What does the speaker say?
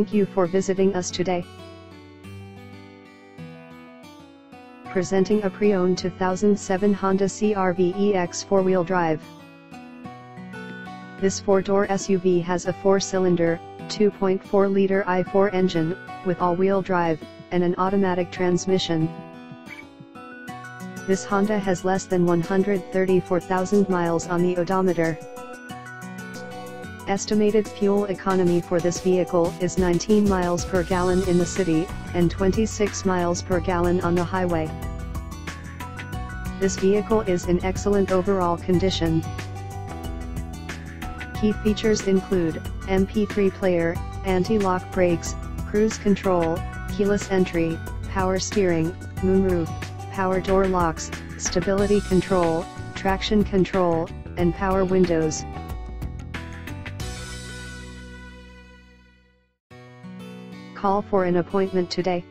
Thank you for visiting us today. Presenting a pre-owned 2007 Honda CR-V EX 4-wheel drive. This four-door SUV has a four-cylinder, 2.4-liter i4 engine, with all-wheel drive, and an automatic transmission. This Honda has less than 134,000 miles on the odometer. Estimated fuel economy for this vehicle is 19 miles per gallon in the city, and 26 miles per gallon on the highway. This vehicle is in excellent overall condition. Key features include, MP3 player, anti-lock brakes, cruise control, keyless entry, power steering, moonroof, power door locks, stability control, traction control, and power windows. Call for an appointment today.